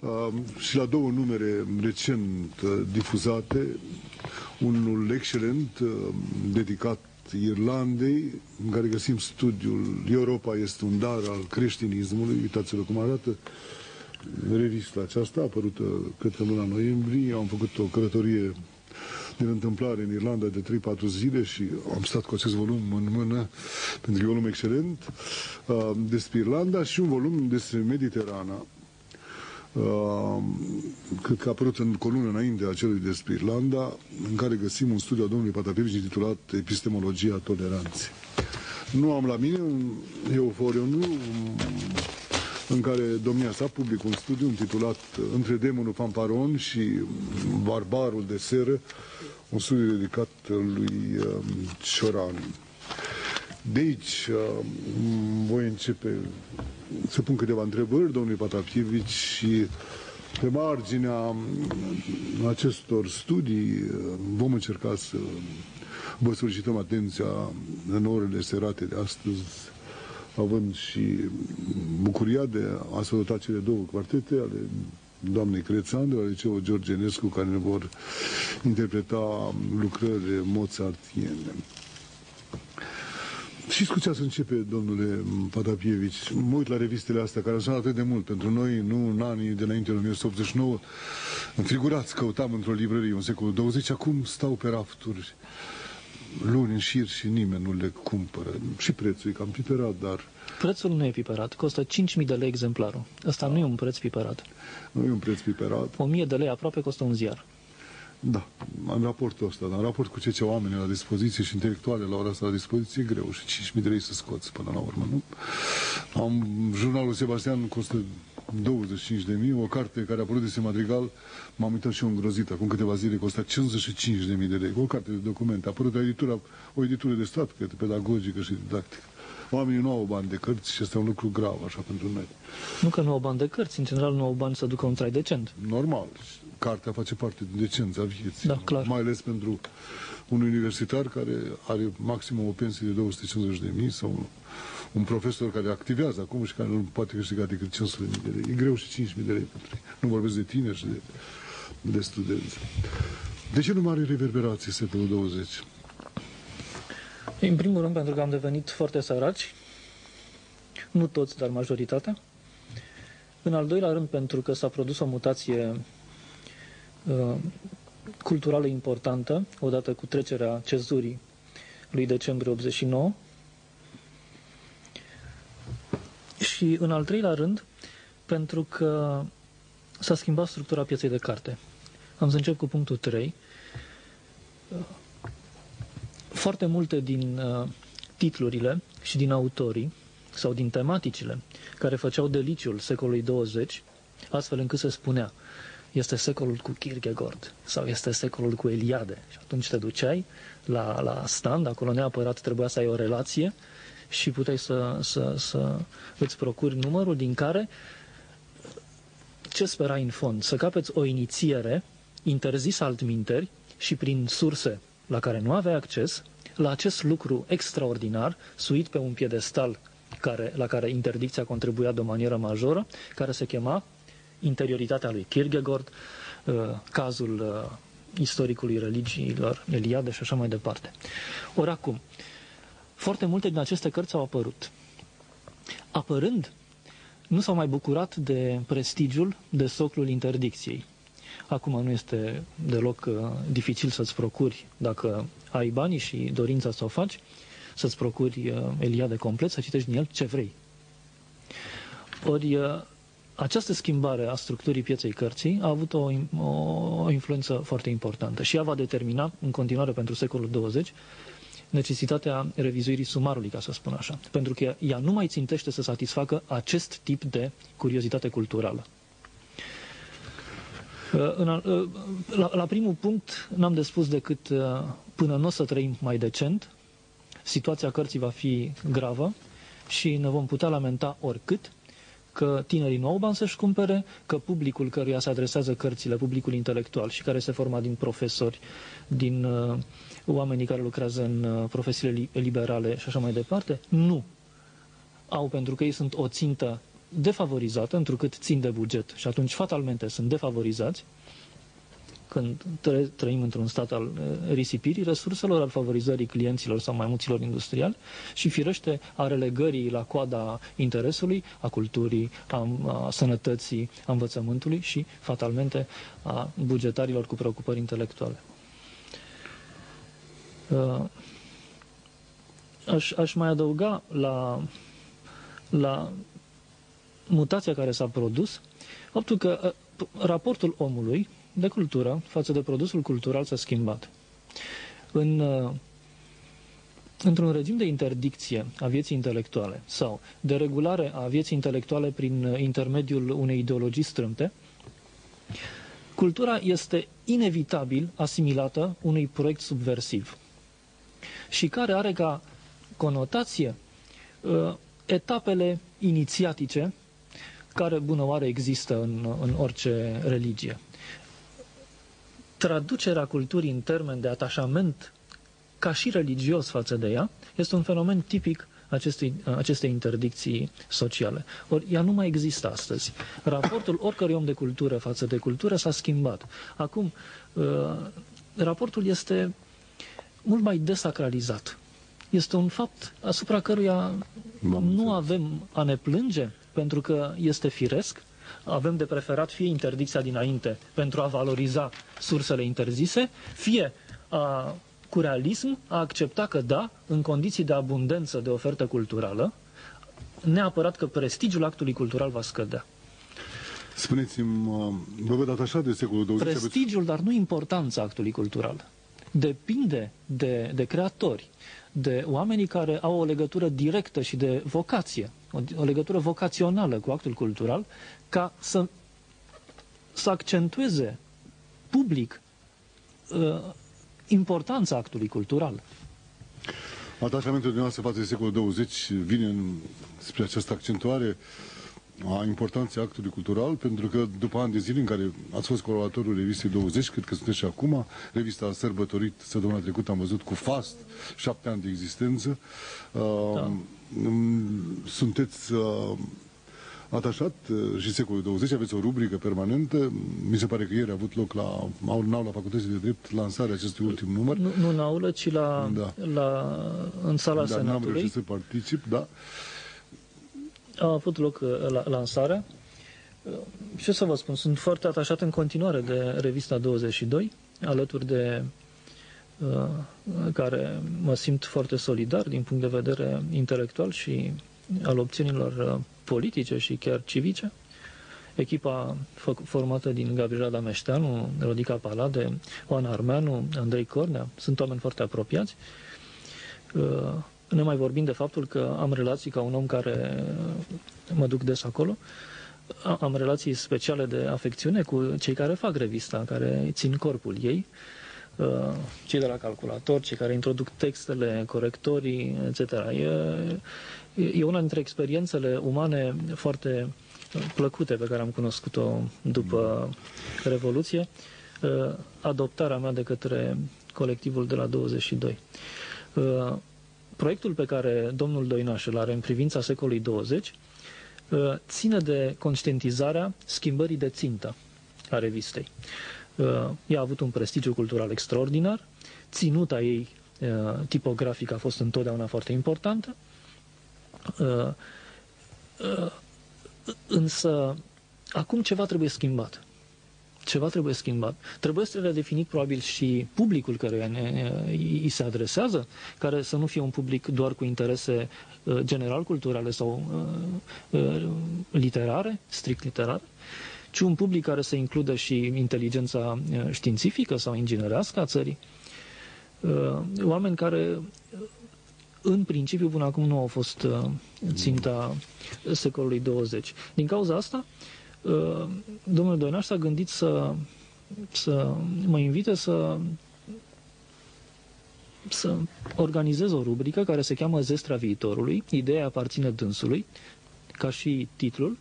Uh, și la două numere recent uh, difuzate, unul excelent uh, dedicat Irlandei, în care găsim studiul Europa este un dar al creștinismului, uitați-vă cum arată revista aceasta, apărută către luna noiembrie, am făcut o călătorie din întâmplare în Irlanda de 3-4 zile și am stat cu acest volum în mână, pentru că e un volum excelent, despre Irlanda și un volum despre Mediterana, Uh, cred că a apărut în colună înainte a celui despre Irlanda, în care găsim un studiu al domnului Patapevici intitulat Epistemologia toleranței. Nu am la mine un euforiu, în care domnia sa publică un studiu intitulat Între demonul Famparon și Barbarul de seră, un studiu dedicat lui um, Cioran. De aici uh, voi începe să pun câteva întrebări domnului Patapievici și pe marginea acestor studii vom încerca să vă solicităm atenția în orele serate de astăzi, având și bucuria de a saluta cele două quartete ale doamnei Crețandru, ale celor George Enescu, care ne vor interpreta lucrări mozartiene. Știți cu ce să începe, domnule Patapievici? Mă uit la revistele astea, care sunt atât de mult pentru noi, nu în anii de înainte de 1989. Înfigurați, căutam într-o librărie în secolul 20, acum stau pe rafturi luni în șir și nimeni nu le cumpără. Și prețul e cam piperat, dar... Prețul nu e piperat, costă 5.000 de lei exemplarul. Ăsta da. nu e un preț piperat. Nu e un preț piperat. 1.000 de lei aproape costă un ziar. Da, am raportul ăsta, dar în raport cu ce ce oameni la dispoziție și intelectuale la ora asta la dispoziție, e greu și 5.000 de lei să scoți până la urmă, nu? Am, jurnalul Sebastian costă 25 de mii, o carte care a apărut de Madrigal, m-am uitat și eu îngrozit, acum câteva zile costă 55 de mii de lei, o carte de documente, a apărut o editură, o editură de stat, cred, pedagogică și didactică. Oamenii nu au bani de cărți și este un lucru grav, așa, pentru noi. Nu că nu au bani de cărți, în general nu au bani să ducă un trai decent. Normal cartea face parte din decența vieții. Da, clar. Mai ales pentru un universitar care are maxim o pensie de 250 de mii sau un profesor care activează acum și care nu poate câștiga decât 500 de mii de lei. E greu și 5 mii de lei pentru ei. Nu vorbesc de tineri și de, de studenți. De ce nu mai are reverberație secolul 20? În primul rând pentru că am devenit foarte săraci, nu toți, dar majoritatea. În al doilea rând pentru că s-a produs o mutație Uh, culturală importantă, odată cu trecerea cezurii lui decembrie 89. Și în al treilea rând, pentru că s-a schimbat structura pieței de carte. Am să încep cu punctul 3. Foarte multe din uh, titlurile și din autorii sau din tematicile care făceau deliciul secolului 20, astfel încât se spunea este secolul cu Kierkegaard sau este secolul cu Eliade. Și atunci te duceai la, la stand, acolo neapărat trebuia să ai o relație și puteai să, să, să îți procuri numărul din care ce sperai în fond? Să capeți o inițiere interzisă altminteri și prin surse la care nu aveai acces, la acest lucru extraordinar, suit pe un piedestal care, la care interdicția contribuia de o manieră majoră, care se chema interioritatea lui Kierkegaard, uh, cazul uh, istoricului religiilor, Eliade și așa mai departe. Ori acum, foarte multe din aceste cărți au apărut. Apărând, nu s-au mai bucurat de prestigiul, de soclul interdicției. Acum nu este deloc uh, dificil să-ți procuri, dacă ai banii și dorința să o faci, să-ți procuri uh, Eliade complet, să citești din el ce vrei. Ori uh, această schimbare a structurii pieței cărții a avut o, o, o influență foarte importantă și ea va determina în continuare pentru secolul 20 necesitatea revizuirii sumarului, ca să spun așa. Pentru că ea nu mai țintește să satisfacă acest tip de curiozitate culturală. Uh, în, uh, la, la primul punct n-am de spus decât uh, până nu o să trăim mai decent, situația cărții va fi gravă și ne vom putea lamenta oricât, că tinerii nu au bani să-și cumpere, că publicul căruia se adresează cărțile, publicul intelectual și care se forma din profesori, din uh, oamenii care lucrează în uh, profesiile liberale și așa mai departe, nu au, pentru că ei sunt o țintă defavorizată, întrucât țin de buget și atunci fatalmente sunt defavorizați, când trăim într-un stat al uh, risipirii resurselor, al favorizării clienților sau mai mulților industriali și firește a relegării la coada interesului, a culturii, a, a sănătății, a învățământului și, fatalmente, a bugetarilor cu preocupări intelectuale. Uh, aș, aș mai adăuga la, la mutația care s-a produs faptul că uh, raportul omului de cultură față de produsul cultural s-a schimbat. În, uh, într-un regim de interdicție a vieții intelectuale sau de regulare a vieții intelectuale prin uh, intermediul unei ideologii strâmte, cultura este inevitabil asimilată unui proiect subversiv și care are ca conotație uh, etapele inițiatice care bună oară există în, în orice religie traducerea culturii în termen de atașament ca și religios față de ea este un fenomen tipic acestei, acestei interdicții sociale. Ori ea nu mai există astăzi. Raportul oricărui om de cultură față de cultură s-a schimbat. Acum, uh, raportul este mult mai desacralizat. Este un fapt asupra căruia nu avem a ne plânge, pentru că este firesc, avem de preferat fie interdicția dinainte pentru a valoriza sursele interzise, fie a, cu realism a accepta că da, în condiții de abundență de ofertă culturală, neapărat că prestigiul actului cultural va scădea. Spuneți-mi, vă văd atașat de secolul 20. Prestigiul, dar nu importanța actului cultural. Depinde de, de creatori, de oamenii care au o legătură directă și de vocație, o, o legătură vocațională cu actul cultural, ca să, să accentueze public uh, importanța actului cultural. Atașamentul dumneavoastră față de secolul 20 vine în, spre această accentuare a importanței actului cultural, pentru că după ani de zile în care ați fost colaboratorul revistei 20, cred că sunteți și acum, revista a sărbătorit săptămâna trecută, am văzut cu fast, șapte ani de existență. Da. Uh, sunteți uh, atașat uh, și secolul 20, aveți o rubrică permanentă. Mi se pare că ieri a avut loc la Aula la Facultății de Drept lansarea acestui ultim număr. Nu, nu în aulă, ci la, da. la, în sala da, Senatului. n-am reușit să particip, da. A avut loc uh, la, lansarea. Uh, ce să vă spun, sunt foarte atașat în continuare de revista 22, alături de uh, care mă simt foarte solidar din punct de vedere intelectual și al opțiunilor politice și chiar civice. Echipa formată din Gabriela Dameșteanu, Rodica Palade, Oana Armeanu, Andrei Cornea, sunt oameni foarte apropiați. Uh, ne mai vorbim de faptul că am relații ca un om care mă duc des acolo, am relații speciale de afecțiune cu cei care fac revista, care țin corpul ei, uh, cei de la calculator, cei care introduc textele, corectorii, etc. E, E una dintre experiențele umane foarte plăcute pe care am cunoscut-o după Revoluție, uh, adoptarea mea de către colectivul de la 22. Uh, proiectul pe care domnul Doinaș îl are în privința secolului 20 uh, ține de conștientizarea schimbării de țintă a revistei. Ea a avut un prestigiu cultural extraordinar, ținuta ei tipografică a fost întotdeauna foarte importantă, Uh, uh, însă, acum ceva trebuie schimbat. Ceva trebuie schimbat. Trebuie să redefinit probabil și publicul care îi se adresează, care să nu fie un public doar cu interese uh, general-culturale sau literare, strict literare, ci un public care să includă și inteligența științifică sau inginerească a țării. Oameni care în principiu până acum nu au fost uh, ținta secolului 20. Din cauza asta, uh, domnul Doinaș s-a gândit să, să mă invite să să organizez o rubrică care se cheamă Zestra viitorului. Ideea aparține dânsului, ca și titlul,